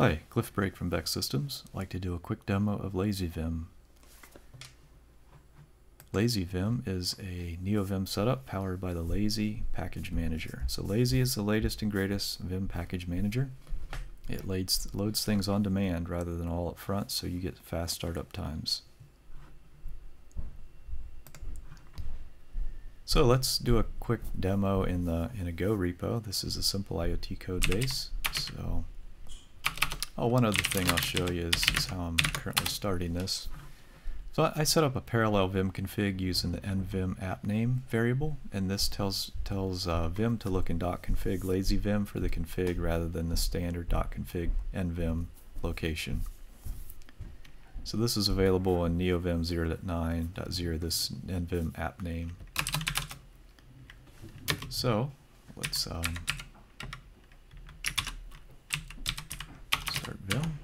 Hi, Cliff Brake from BEC Systems. I'd like to do a quick demo of LazyVim. LazyVim is a NeoVim setup powered by the Lazy Package Manager. So Lazy is the latest and greatest Vim package manager. It loads, loads things on demand rather than all up front so you get fast startup times. So let's do a quick demo in the in a Go repo. This is a simple IoT code base. So oh, one other thing I'll show you is, is how I'm currently starting this. So I set up a parallel Vim config using the nvim app name variable, and this tells tells uh, Vim to look in dot .config lazy Vim for the config rather than the standard .config nvim location. So this is available in NeoVim 0.9.0, this nvim app name. So let's um, start Vim.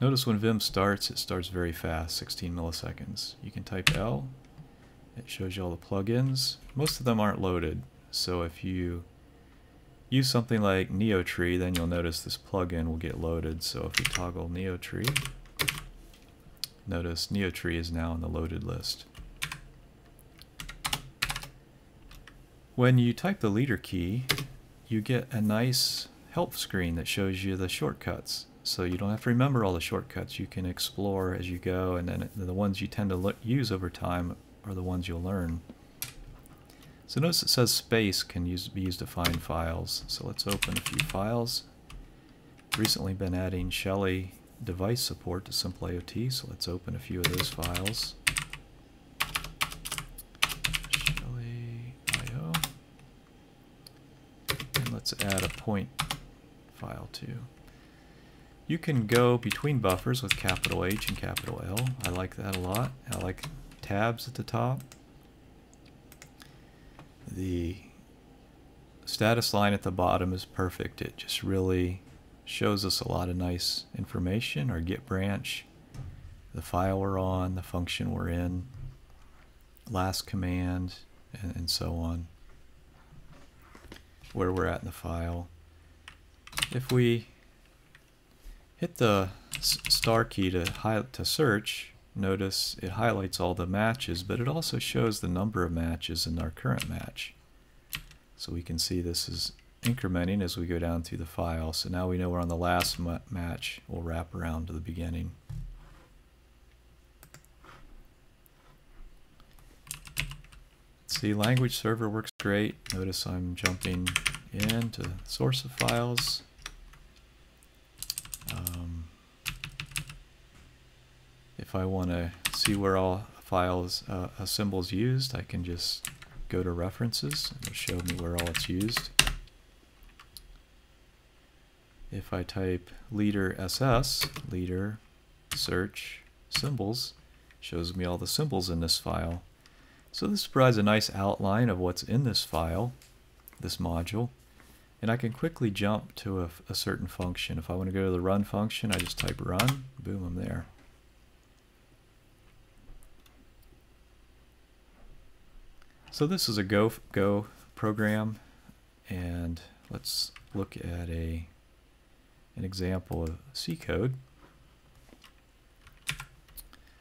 Notice when Vim starts, it starts very fast, 16 milliseconds. You can type L, it shows you all the plugins. Most of them aren't loaded, so if you use something like NeoTree, then you'll notice this plugin will get loaded. So if we toggle NeoTree, notice NeoTree is now in the loaded list. When you type the leader key, you get a nice help screen that shows you the shortcuts. So you don't have to remember all the shortcuts. You can explore as you go, and then the ones you tend to look, use over time are the ones you'll learn. So notice it says space can use, be used to find files. So let's open a few files. Recently been adding Shelly device support to Simple IoT, so let's open a few of those files. Shelly IO. And let's add a point file too. You can go between buffers with capital H and capital L. I like that a lot. I like tabs at the top. The status line at the bottom is perfect. It just really shows us a lot of nice information. Our Git branch, the file we're on, the function we're in, last command, and, and so on. Where we're at in the file. If we hit the star key to, to search, notice it highlights all the matches, but it also shows the number of matches in our current match. So we can see this is incrementing as we go down through the file. So now we know we're on the last ma match. We'll wrap around to the beginning. See, language server works great. Notice I'm jumping into source of files. If I want to see where all files, uh, a symbol is used, I can just go to references and show me where all it's used. If I type leader SS, leader search symbols, shows me all the symbols in this file. So this provides a nice outline of what's in this file, this module. And I can quickly jump to a, a, certain function. If I want to go to the run function, I just type run, boom, I'm there. So this is a Go, Go program, and let's look at a an example of C code.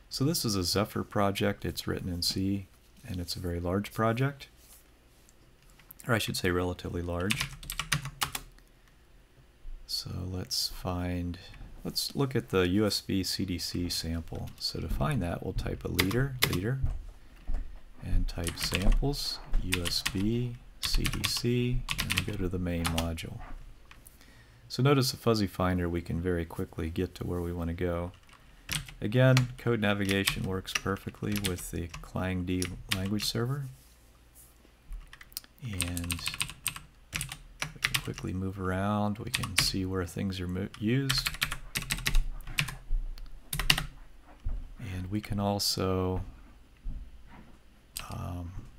So this is a Zephyr project. It's written in C, and it's a very large project, or I should say relatively large. So let's find, let's look at the USB CDC sample. So to find that, we'll type a leader, leader, and type samples, USB, CDC, and we go to the main module. So notice the fuzzy finder, we can very quickly get to where we want to go. Again, code navigation works perfectly with the ClangD language server. And we can quickly move around. We can see where things are used. And we can also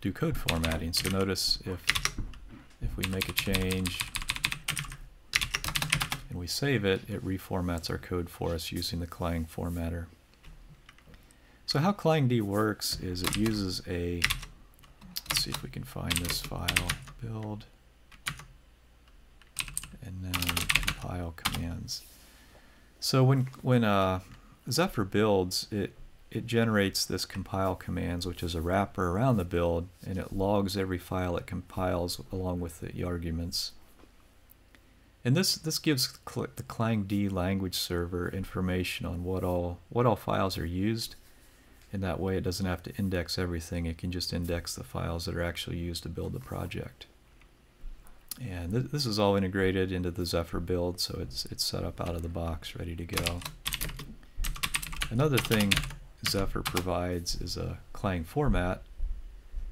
do code formatting. So notice if, if we make a change and we save it, it reformats our code for us using the Clang formatter. So how ClangD works is it uses a, let's see if we can find this file, build, and then compile commands. So when when uh, Zephyr builds, it it generates this compile commands, which is a wrapper around the build, and it logs every file it compiles along with the arguments. And this this gives the ClangD language server information on what all what all files are used. And that way it doesn't have to index everything. It can just index the files that are actually used to build the project. And th this is all integrated into the Zephyr build, so it's it's set up out of the box, ready to go. Another thing Zephyr provides is a Clang format.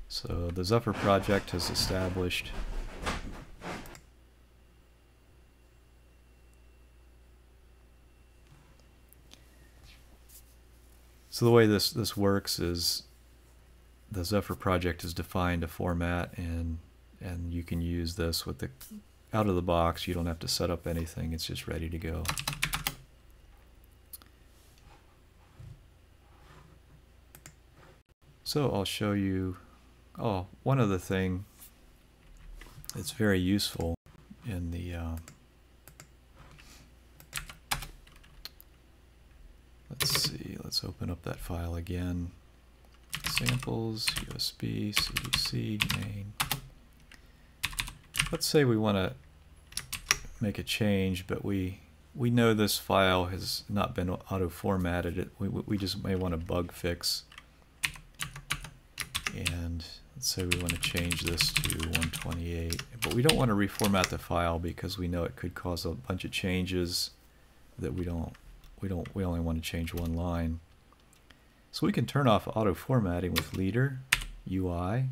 So the Zephyr project has established So the way this, this works is the Zephyr project has defined a format and and you can use this with the out of the box. You don't have to set up anything. It's just ready to go. So I'll show you, oh, one other thing that's very useful in the, uh, let's see, let's open up that file again. Samples, USB, CDC, main. Let's say we want to make a change, but we we know this file has not been auto-formatted. We, we just may want to bug fix and let's say we want to change this to 128 but we don't want to reformat the file because we know it could cause a bunch of changes that we don't we don't we only want to change one line. So we can turn off auto formatting with leader UI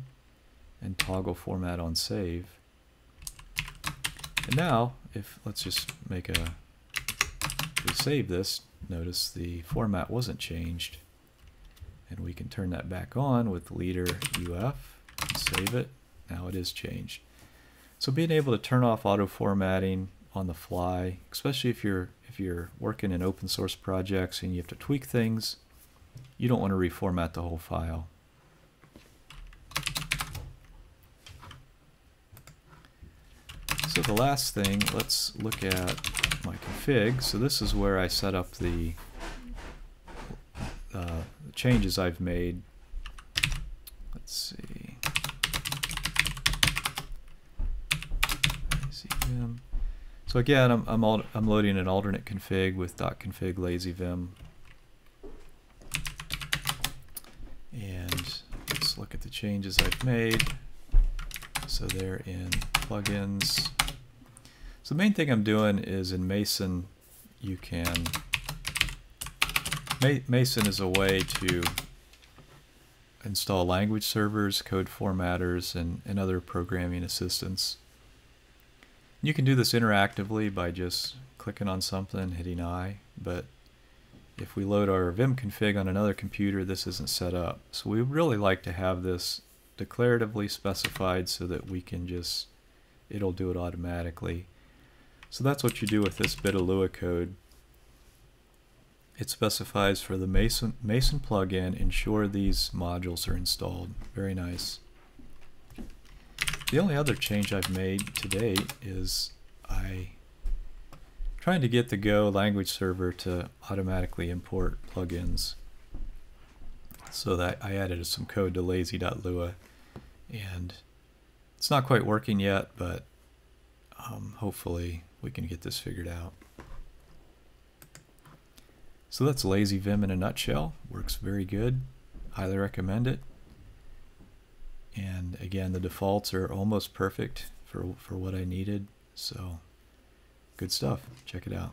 and toggle format on save. And now if let's just make a save this. Notice the format wasn't changed and we can turn that back on with leader UF and save it. Now it is changed. So being able to turn off auto formatting on the fly, especially if you're if you're working in open source projects and you have to tweak things, you don't want to reformat the whole file. So the last thing, let's look at my config. So this is where I set up the uh, changes I've made. Let's see. LazyVim. So again, I'm, I'm, I'm loading an alternate config with dot .config LazyVim. And let's look at the changes I've made. So they're in plugins. So the main thing I'm doing is in Mason, you can Mason is a way to install language servers, code formatters, and, and other programming assistance. You can do this interactively by just clicking on something, hitting I, but if we load our Vim config on another computer, this isn't set up. So we really like to have this declaratively specified so that we can just, it'll do it automatically. So that's what you do with this bit of Lua code. It specifies for the Mason, Mason plugin, ensure these modules are installed. Very nice. The only other change I've made to date is I trying to get the Go language server to automatically import plugins. So that I added some code to lazy.lua and it's not quite working yet, but um, hopefully we can get this figured out. So that's Lazy Vim in a nutshell. Works very good. Highly recommend it. And again, the defaults are almost perfect for, for what I needed. So good stuff. Check it out.